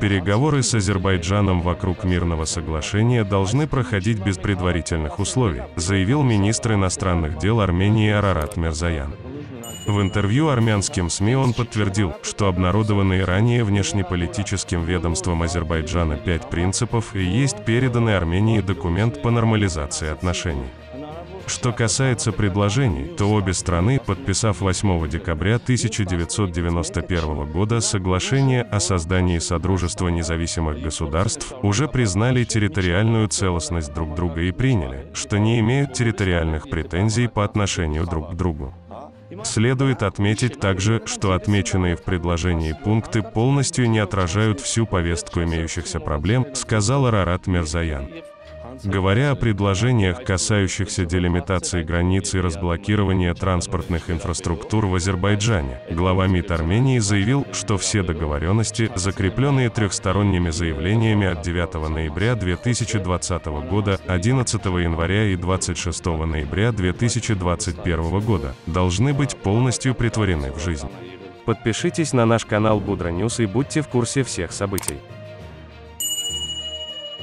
Переговоры с Азербайджаном вокруг мирного соглашения должны проходить без предварительных условий, заявил министр иностранных дел Армении Арарат Мерзаян. В интервью армянским СМИ он подтвердил, что обнародованные ранее внешнеполитическим ведомством Азербайджана пять принципов и есть переданный Армении документ по нормализации отношений. Что касается предложений, то обе страны, подписав 8 декабря 1991 года соглашение о создании Содружества независимых государств, уже признали территориальную целостность друг друга и приняли, что не имеют территориальных претензий по отношению друг к другу. Следует отметить также, что отмеченные в предложении пункты полностью не отражают всю повестку имеющихся проблем, сказал Арарат Мерзаян. Говоря о предложениях, касающихся делимитации границ и разблокирования транспортных инфраструктур в Азербайджане, глава МИД Армении заявил, что все договоренности, закрепленные трехсторонними заявлениями от 9 ноября 2020 года, 11 января и 26 ноября 2021 года, должны быть полностью притворены в жизнь. Подпишитесь на наш канал Будра News и будьте в курсе всех событий.